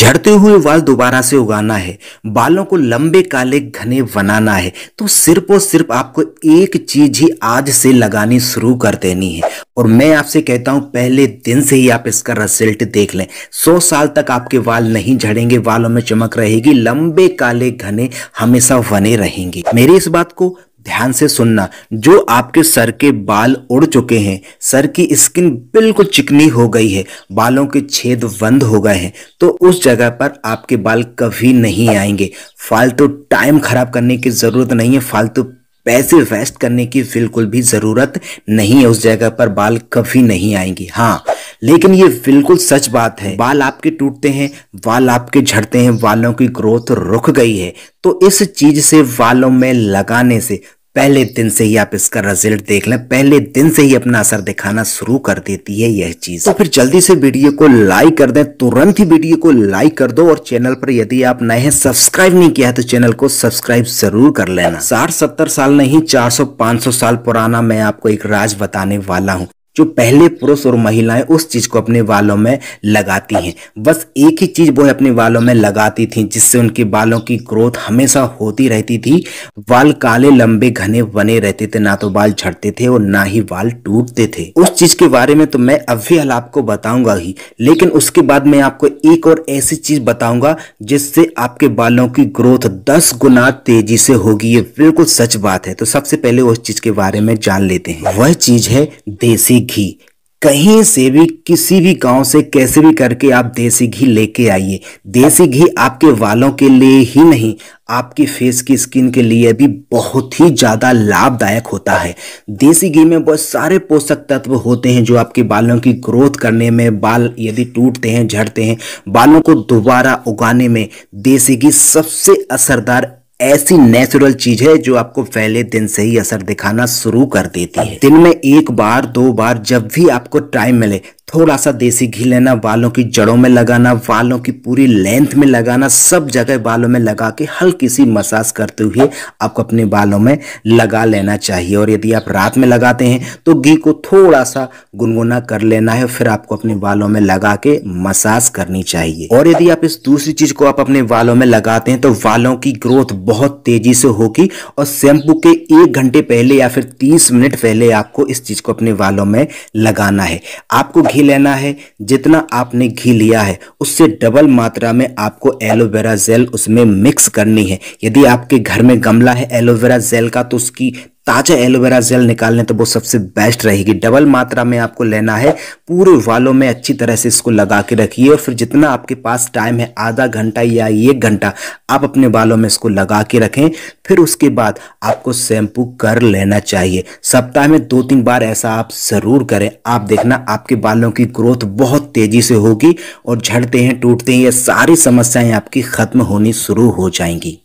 झड़ते हुए बाल दोबारा से उगाना है, बालों को लंबे काले घने बनाना है तो सिर्फ़ और सिर्फ़ आपको एक चीज़ ही आज से लगानी शुरू कर देनी है। और मैं आपसे कहता हूँ, पहले दिन से ही आप इसका रिज़ल्ट देख लें। सौ साल तक आपके बाल नहीं झड़ेंगे बालों में चमक रहेगी, लंबे काले घने हमेशा बने रहेंगे। मेरी इस बात को ध्यान से सुनना। जो आपके सर के बाल उड़ चुके हैं, सर की स्किन बिल्कुल चिकनी हो गई है, बालों के छेद बंद हो गए हैं तो उस जगह पर आपके बाल कभी नहीं आएँगे। फालतू तो टाइम खराब करने की ज़रूरत नहीं है, फालतू पैसे वेस्ट करने की बिल्कुल भी ज़रूरत नहीं है उस जगह पर, बाल कभी नहीं आएँगे। हाँ लेकिन ये बिल्कुल सच बात है, बाल आपके टूटते हैं, बाल आपके झड़ते हैं, बालों की ग्रोथ रुक गई है। तो इस चीज़ से, बालों में लगाने से पहले दिन से ही आप इसका रिज़ल्ट देख लें, पहले दिन से ही अपना असर दिखाना शुरू कर देती है यह चीज़। तो फिर जल्दी से वीडियो को लाइक कर दें, तुरंत ही वीडियो को लाइक कर दो और चैनल पर यदि आप नए हैं सब्सक्राइब नहीं किया है तो चैनल को सब्सक्राइब ज़रूर कर लेना। साठ सत्तर साल नहीं, चार सौ, पाँच सौ साल पुराना मैं आपको एक राज बताने वाला हूँ। जो पहले पुरुष और महिलाएँ उस चीज़ को अपने बालों में लगाती हैं। बस एक ही चीज़ वो अपने बालों में लगाती थी, जिससे उनके बालों की ग्रोथ हमेशा होती रहती थी। बाल काले, लंबे, घने बने रहते थे, ना तो बाल झड़ते थे और ना ही बाल टूटते थे। उस चीज़ के बारे में तो मैं अभी हल आपको बताऊँगा ही, लेकिन उसके बाद मैं आपको एक और ऐसी चीज़ बताऊँगा, जिससे आपके बालों की ग्रोथ दस गुना तेज़ी से होगी। ये बिल्कुल सच बात है। तो सबसे पहले उस चीज़ के बारे में जान लेते हैं। वह चीज़ है देसी घी कहीं से भी, किसी भी गाँव से कैसे भी करके आप देसी घी लेके आइए। देसी घी आपके वालों के लिए ही नहीं, आपकी फेस की स्किन के लिए भी बहुत ही ज़्यादा लाभदायक होता है। देसी घी में बहुत सारे पोषक तत्व होते हैं जो आपके बालों की ग्रोथ करने में, बाल यदि टूटते हैं, झड़ते हैं, बालों को दोबारा उगाने में देसी घी सबसे असरदार ऐसी नेचुरल चीज़ है जो आपको पहले दिन से ही असर दिखाना शुरू कर देती है। दिन में एक बार दो बार जब भी आपको टाइम मिले थोड़ा सा देसी घी लेना, बालों की जड़ों में लगाना, बालों की पूरी लेंथ में लगाना, सब जगह बालों में लगा के हल्की सी मसाज करते हुए आपको अपने बालों में लगा लेना चाहिए। और यदि आप रात में लगाते हैं तो घी को थोड़ा सा गुनगुना कर लेना है, फिर आपको अपने बालों में लगा के मसाज करनी चाहिए। और यदि आप इस दूसरी चीज़ को आप अपने बालों में लगाते हैं तो बालों की ग्रोथ बहुत तेज़ी से होगी और शैम्पू के एक घंटे पहले या फिर तीस मिनट पहले आपको इस चीज़ को अपने बालों में लगाना है। आपको घी घी लेना है, जितना आपने घी लिया है। उससे डबल मात्रा में आपको एलोवेरा जेल उसमें मिक्स करनी है। यदि आपके घर में गमला है एलोवेरा जेल का तो उसकी ताज़ा एलोवेरा जेल निकालने तो वो सबसे बेस्ट रहेगी। डबल मात्रा में आपको लेना है। पूरे वालों में अच्छी तरह से इसको लगा के रखिए और फिर जितना आपके पास टाइम है, आधा घंटा या एक घंटा, आप अपने बालों में इसको लगा के रखें। फिर उसके बाद आपको शैम्पू कर लेना चाहिए। सप्ताह में दो तीन बार ऐसा आप ज़रूर करें। आप देखना आपके बालों की ग्रोथ बहुत तेज़ी से होगी और झड़ते हैं, टूटते हैं, ये सारी समस्याएँ आपकी ख़त्म होनी शुरू हो जाएँगी।